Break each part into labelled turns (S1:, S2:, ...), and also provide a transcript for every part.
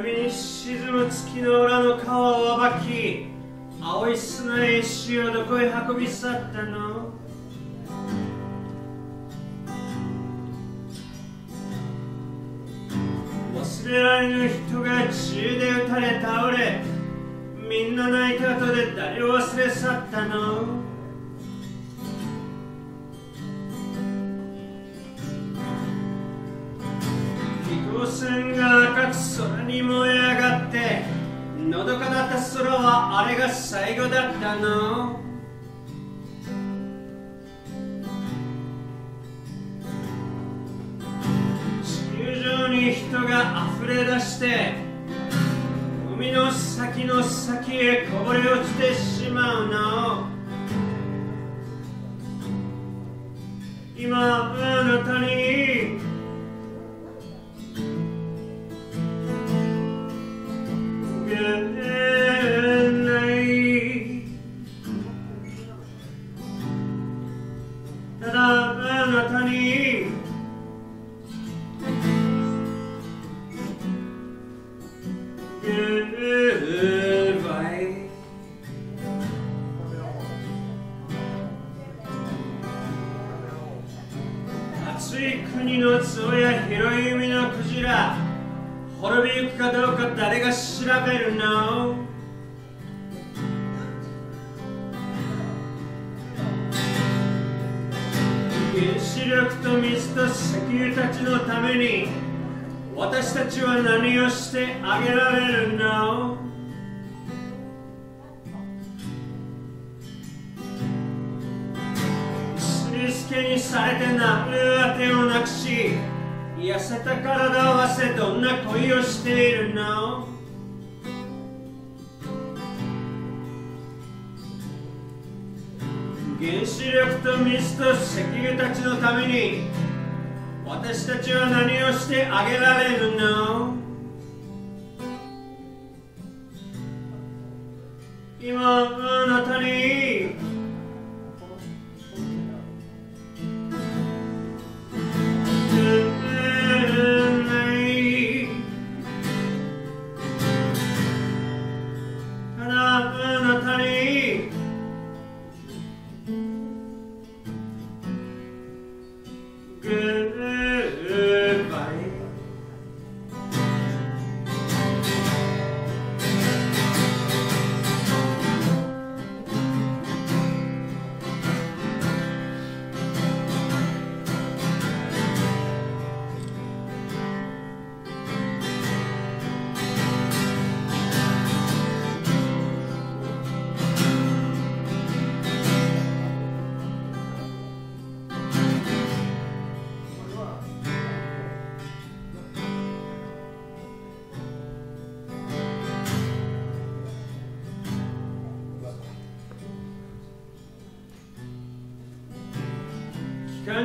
S1: 闇に沈む月の裏の川を暴き青い砂へ石をどこへ運び去ったの？どかだった空はあれが最後だったの。地球上に人が溢れ出して海の先の先へこぼれ落ちてしまうの。今あなたに暑い国の象や広い海のクジラ滅びゆくかどうか誰が調べるの？原子力と水と石油たちのために私たちは何をしてあげられるの？にされて何るあてをなくし痩せた体を合わせどんな恋をしているの原子力と水と石油たちのために私たちは何をしてあげられるの今あなたに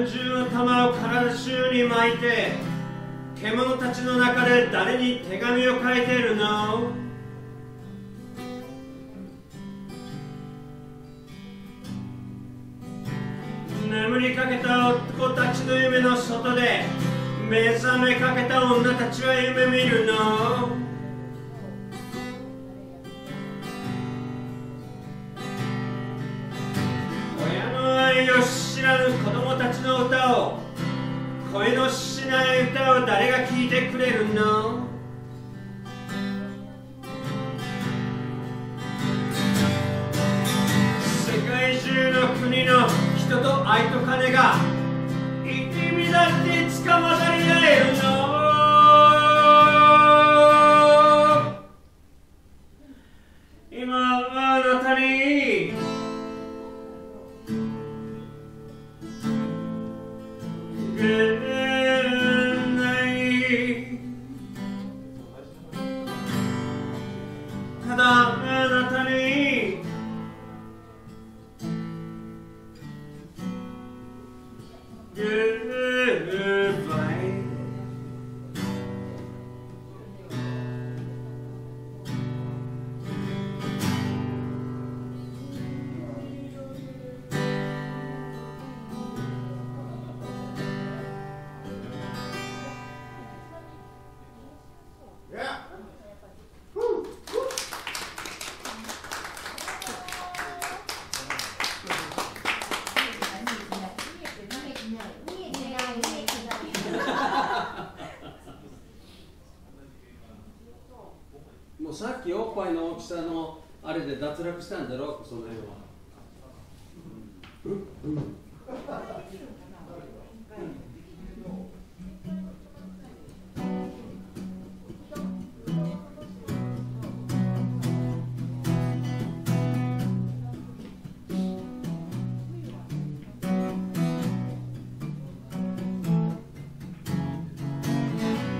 S1: 銃の弾を体中に巻いて獣たちの中で誰に手紙を書いているの？眠りかけた男たちの夢の外で目覚めかけた女たちは夢見る。の歌を声のしない歌を誰が聴いてくれるの？世界中の国の人と愛と金が
S2: 絡したん。だろうそのは、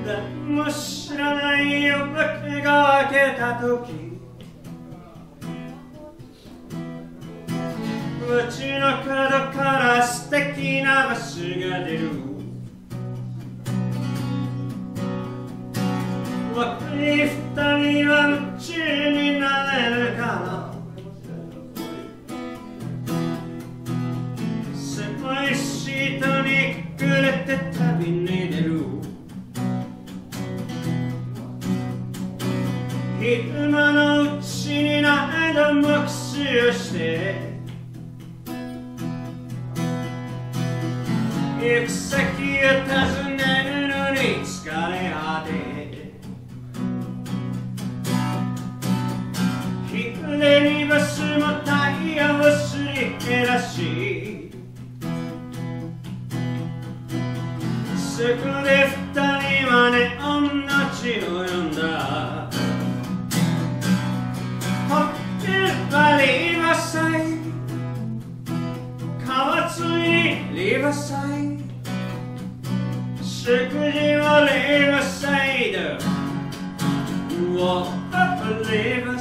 S1: 何も知らない夜が明けた時今のうちに涙目視をして。行く先を尋ねるのに疲れ果て。日暮れにバスもタイヤをすり減らし。そこで Stukkeltje alleen maar zijde. Wat een leven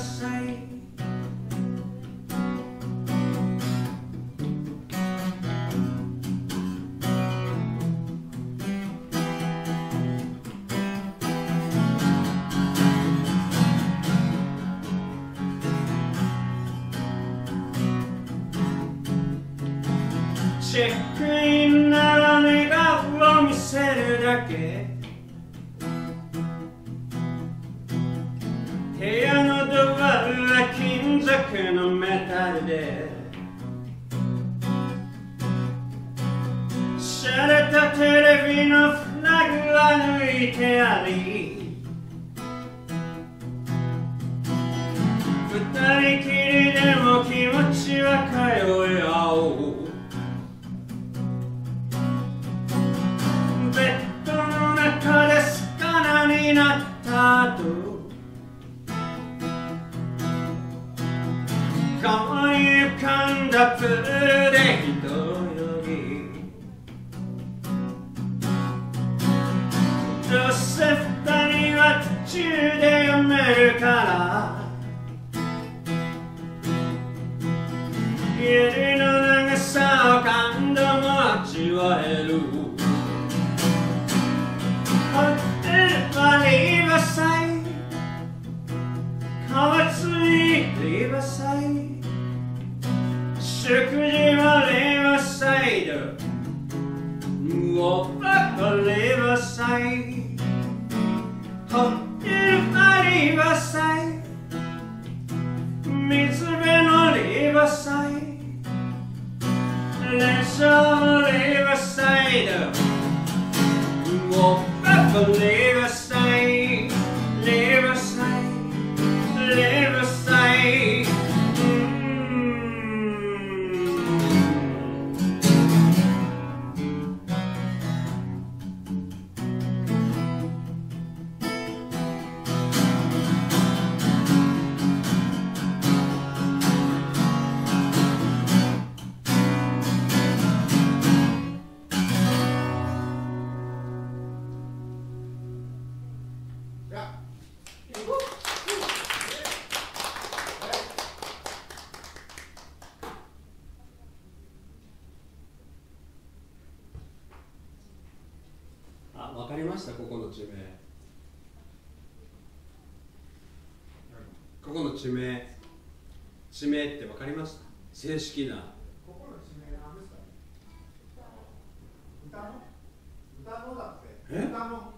S1: nu opfatter lever sig の
S2: 地名。の地名。地名って分かりました？正式な。
S3: 歌の？歌のだって。歌の。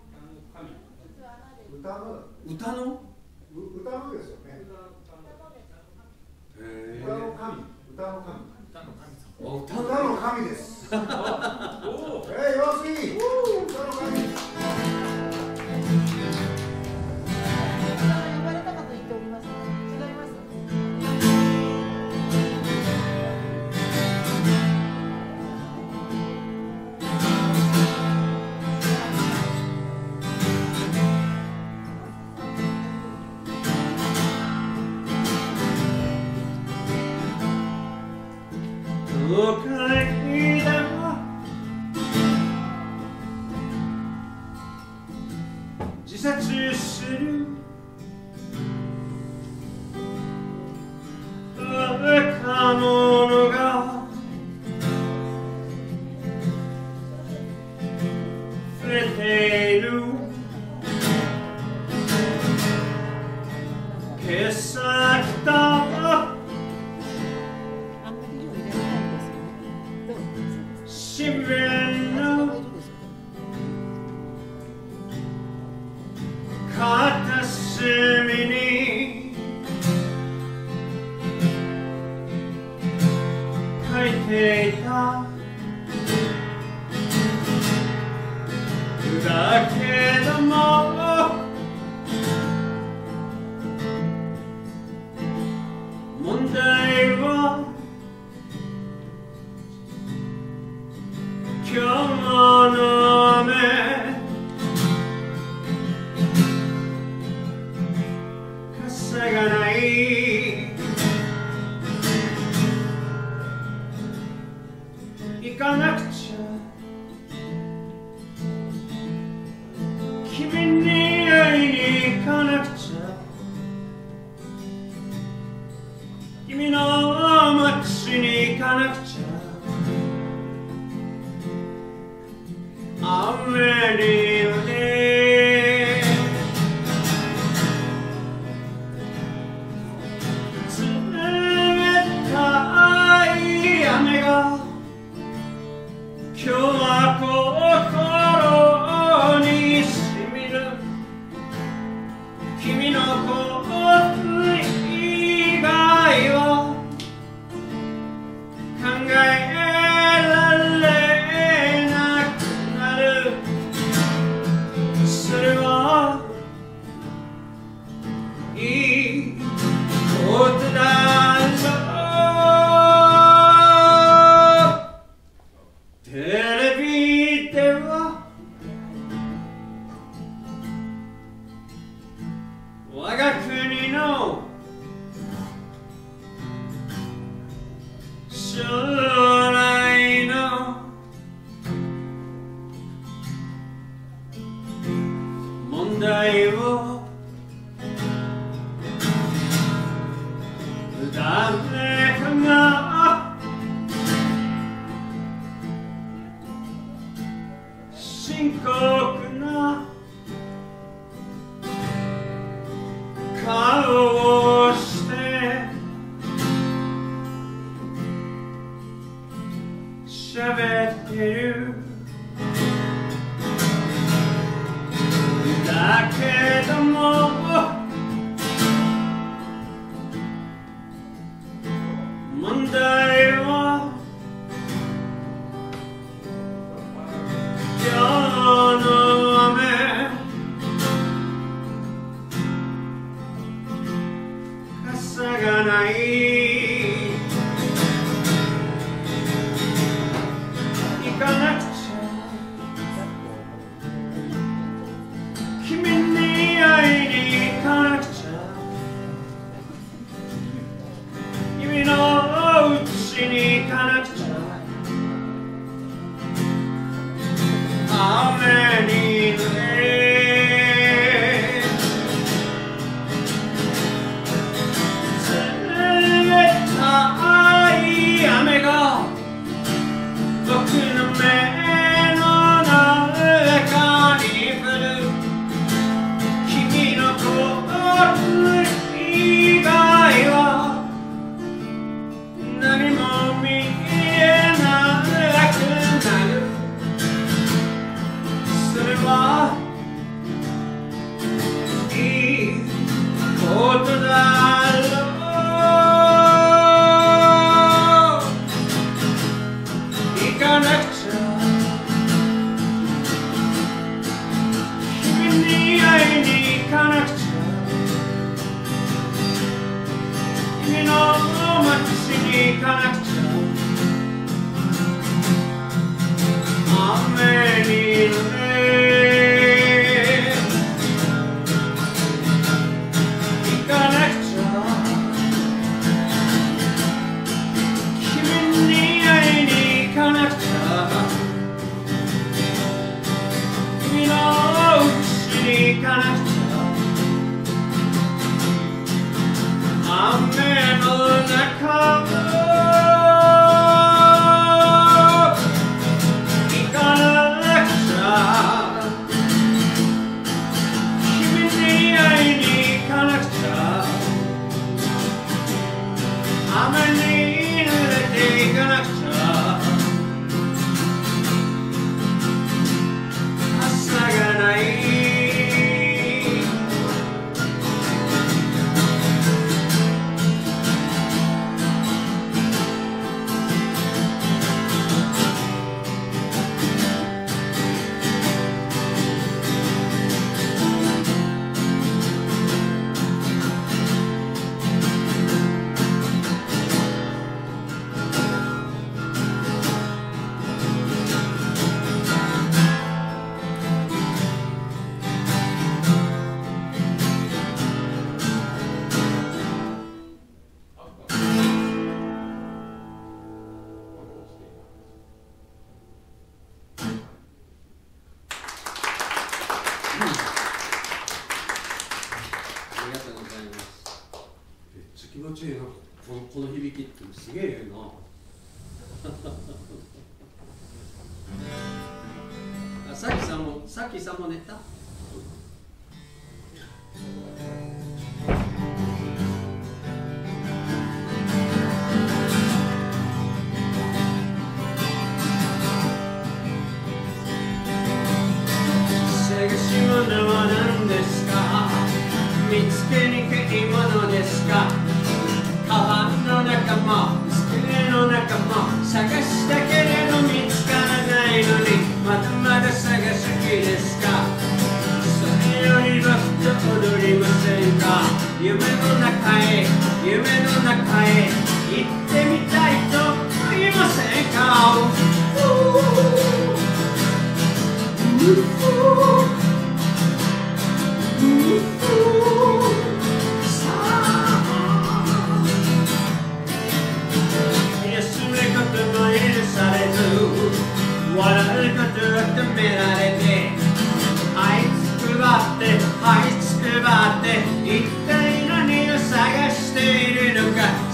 S3: 歌の
S2: 歌の？
S1: 君に
S2: すげえな。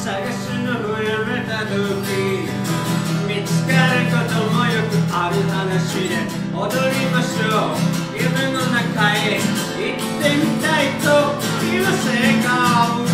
S1: 探すのをやめた時見つかることもよくある話で踊りましょう。夢の中へ行ってみたいと言いませ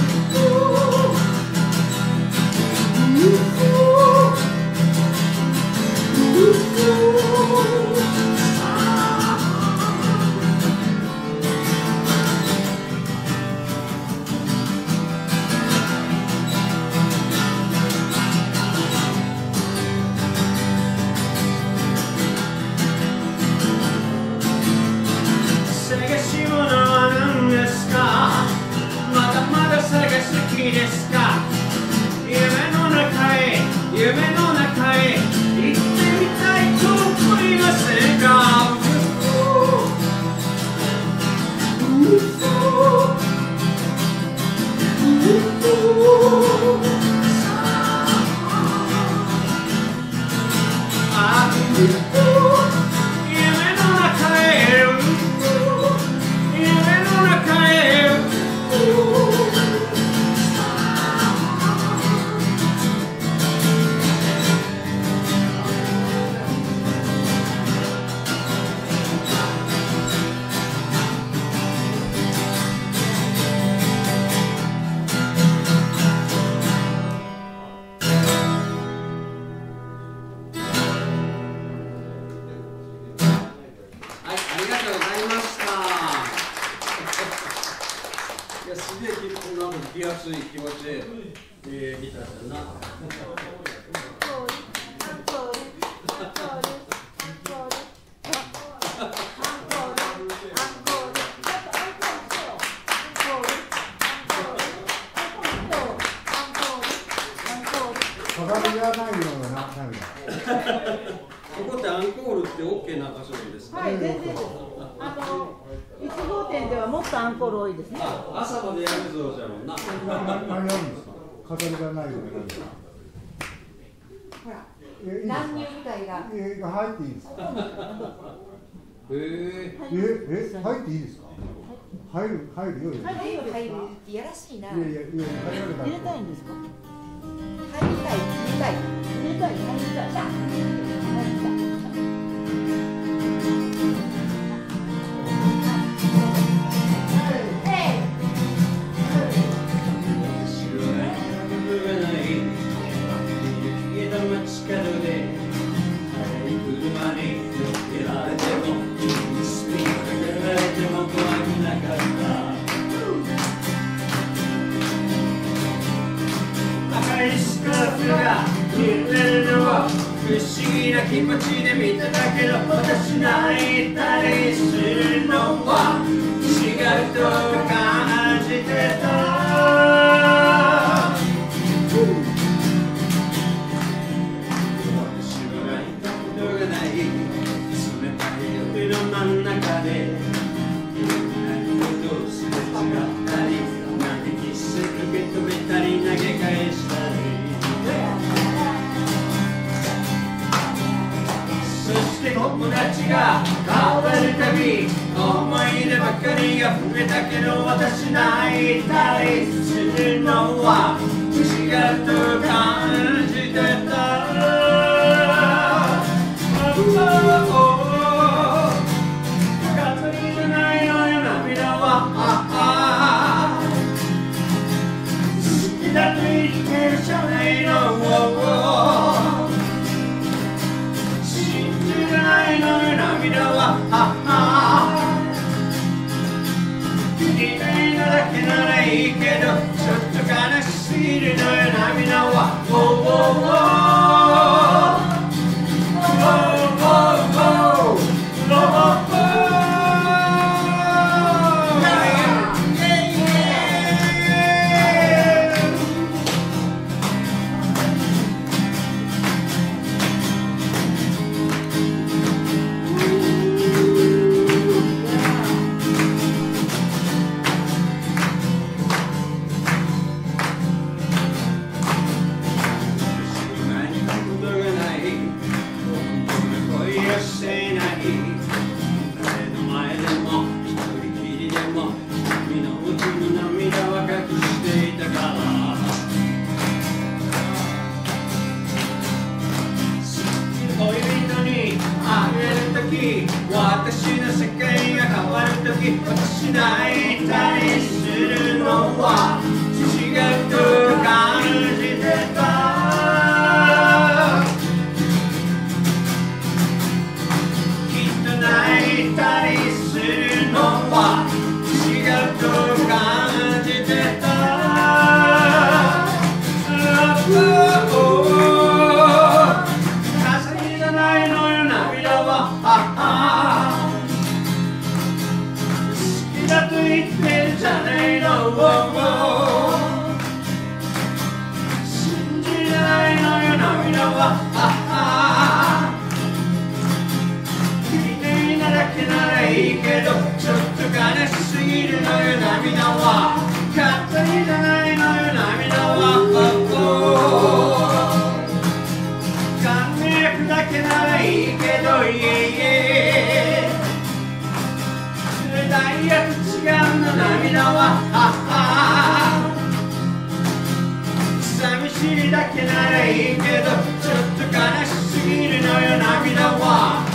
S1: す
S2: げえなんか気やすい気持ちいい、えー、ギターだな。
S3: 飾りがな
S2: ここってアンコールってオッケーな場所ですか。
S4: はい、全然です。あの、1号店ではもっとアンコール多いですね。
S2: あ朝までやるぞじゃもんな。
S3: な何やるんですか飾りがないような涙
S5: ほら、乱入部隊が。
S3: え入っていいですか
S2: へえ。
S3: ええ入っていいですか入る入るよ
S5: 入る入るっていやらしいな。入り
S3: やいやいや入られた
S4: 入れたいんですか？
S5: 入りたい。
S4: 入れたい、入りたい。入りたい
S1: 信じないのよ涙は君いなだけならいいけどちょっと悲しすぎるのよ涙は。勝手にじゃないのよ涙はだけならいいけどいえいえ約の涙は死にだけならいいけどちょっと悲しすぎるのよ涙は。